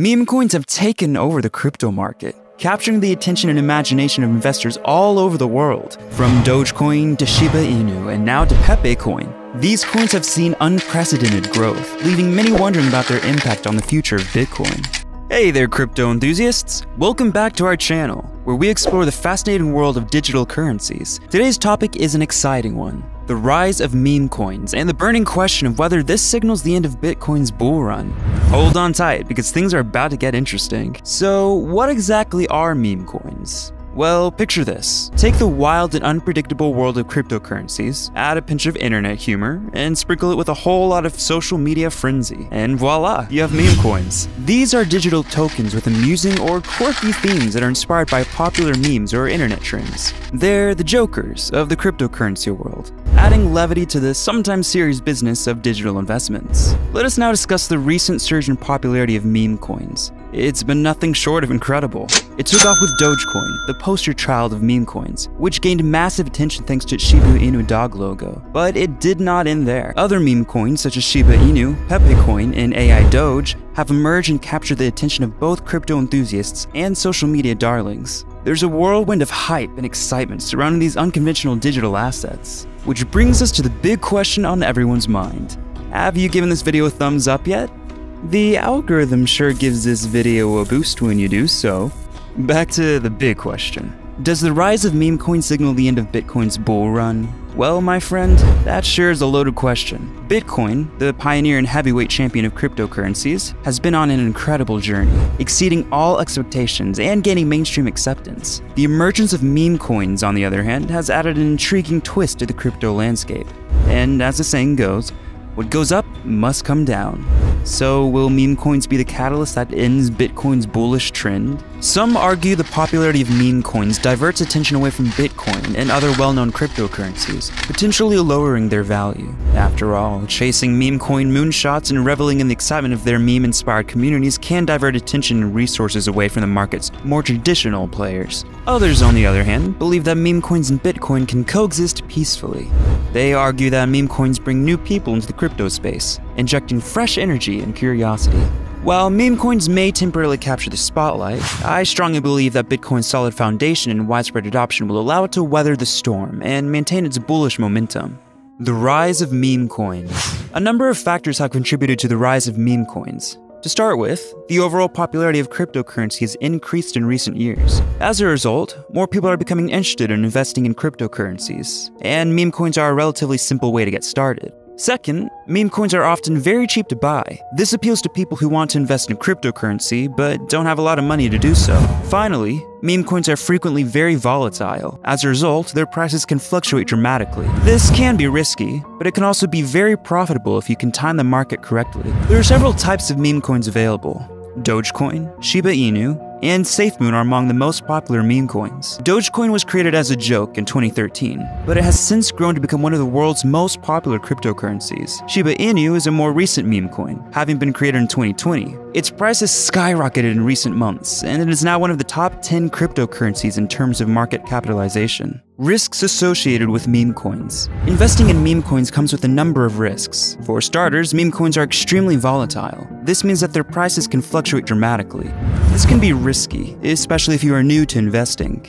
Meme coins have taken over the crypto market, capturing the attention and imagination of investors all over the world. From Dogecoin to Shiba Inu and now to Pepe Coin, these coins have seen unprecedented growth, leaving many wondering about their impact on the future of Bitcoin. Hey there, crypto enthusiasts! Welcome back to our channel, where we explore the fascinating world of digital currencies. Today's topic is an exciting one the rise of meme coins, and the burning question of whether this signals the end of Bitcoin's bull run. Hold on tight, because things are about to get interesting. So, what exactly are meme coins? Well, picture this. Take the wild and unpredictable world of cryptocurrencies, add a pinch of internet humor, and sprinkle it with a whole lot of social media frenzy, and voila, you have meme coins. These are digital tokens with amusing or quirky themes that are inspired by popular memes or internet trends. They're the jokers of the cryptocurrency world, adding levity to the sometimes serious business of digital investments. Let us now discuss the recent surge in popularity of meme coins. It's been nothing short of incredible. It took off with Dogecoin, the poster child of meme coins, which gained massive attention thanks to its Shiba Inu dog logo. But it did not end there. Other meme coins such as Shiba Inu, Pepe Coin, and AI Doge have emerged and captured the attention of both crypto enthusiasts and social media darlings. There's a whirlwind of hype and excitement surrounding these unconventional digital assets. Which brings us to the big question on everyone's mind. Have you given this video a thumbs up yet? The algorithm sure gives this video a boost when you do so. Back to the big question. Does the rise of meme coins signal the end of Bitcoin's bull run? Well, my friend, that sure is a loaded question. Bitcoin, the pioneer and heavyweight champion of cryptocurrencies, has been on an incredible journey, exceeding all expectations and gaining mainstream acceptance. The emergence of meme coins, on the other hand, has added an intriguing twist to the crypto landscape. And as the saying goes, what goes up must come down. So, will meme coins be the catalyst that ends Bitcoin's bullish trend? Some argue the popularity of meme coins diverts attention away from Bitcoin and other well known cryptocurrencies, potentially lowering their value. After all, chasing meme coin moonshots and reveling in the excitement of their meme inspired communities can divert attention and resources away from the market's more traditional players. Others, on the other hand, believe that meme coins and Bitcoin can coexist peacefully. They argue that meme coins bring new people into the crypto space, injecting fresh energy and curiosity. While meme coins may temporarily capture the spotlight, I strongly believe that Bitcoin's solid foundation and widespread adoption will allow it to weather the storm and maintain its bullish momentum. The rise of meme coins. A number of factors have contributed to the rise of meme coins. To start with, the overall popularity of cryptocurrency has increased in recent years. As a result, more people are becoming interested in investing in cryptocurrencies, and meme coins are a relatively simple way to get started. Second, meme coins are often very cheap to buy. This appeals to people who want to invest in cryptocurrency but don't have a lot of money to do so. Finally, meme coins are frequently very volatile. As a result, their prices can fluctuate dramatically. This can be risky, but it can also be very profitable if you can time the market correctly. There are several types of meme coins available. Dogecoin, Shiba Inu, and SafeMoon are among the most popular meme coins. Dogecoin was created as a joke in 2013, but it has since grown to become one of the world's most popular cryptocurrencies. Shiba Inu is a more recent meme coin, having been created in 2020. Its price has skyrocketed in recent months, and it is now one of the top 10 cryptocurrencies in terms of market capitalization. Risks associated with meme coins. Investing in meme coins comes with a number of risks. For starters, meme coins are extremely volatile. This means that their prices can fluctuate dramatically. This can be risky, especially if you are new to investing.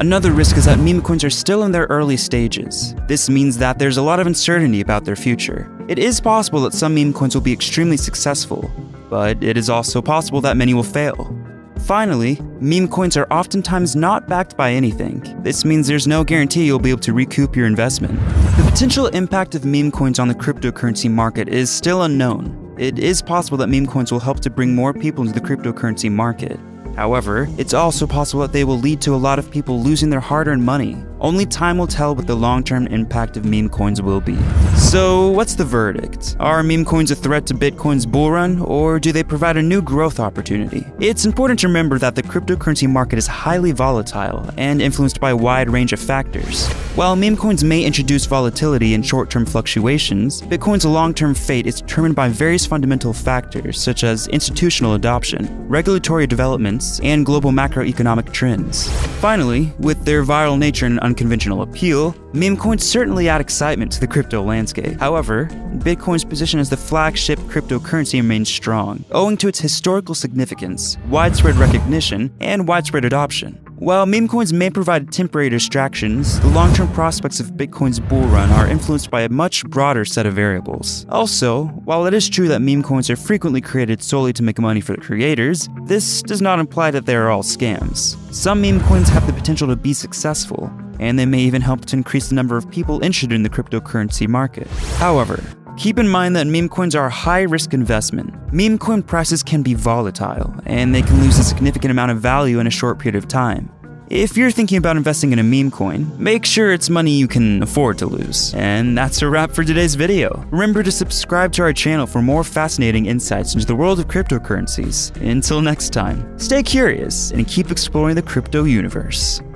Another risk is that meme coins are still in their early stages. This means that there's a lot of uncertainty about their future. It is possible that some meme coins will be extremely successful, but it is also possible that many will fail. Finally, meme coins are oftentimes not backed by anything. This means there's no guarantee you'll be able to recoup your investment. The potential impact of meme coins on the cryptocurrency market is still unknown. It is possible that meme coins will help to bring more people into the cryptocurrency market. However, it's also possible that they will lead to a lot of people losing their hard earned money. Only time will tell what the long term impact of meme coins will be. So, what's the verdict? Are meme coins a threat to Bitcoin's bull run, or do they provide a new growth opportunity? It's important to remember that the cryptocurrency market is highly volatile and influenced by a wide range of factors. While meme coins may introduce volatility and short term fluctuations, Bitcoin's long term fate is determined by various fundamental factors such as institutional adoption, regulatory developments, and global macroeconomic trends. Finally, with their viral nature and unconventional appeal, meme coins certainly add excitement to the crypto landscape. However, Bitcoin's position as the flagship cryptocurrency remains strong, owing to its historical significance, widespread recognition, and widespread adoption. While meme coins may provide temporary distractions, the long term prospects of Bitcoin's bull run are influenced by a much broader set of variables. Also, while it is true that meme coins are frequently created solely to make money for the creators, this does not imply that they are all scams. Some meme coins have the potential to be successful, and they may even help to increase the number of people interested in the cryptocurrency market. However, Keep in mind that meme coins are a high risk investment. Meme coin prices can be volatile, and they can lose a significant amount of value in a short period of time. If you're thinking about investing in a meme coin, make sure it's money you can afford to lose. And that's a wrap for today's video. Remember to subscribe to our channel for more fascinating insights into the world of cryptocurrencies. Until next time, stay curious and keep exploring the crypto universe.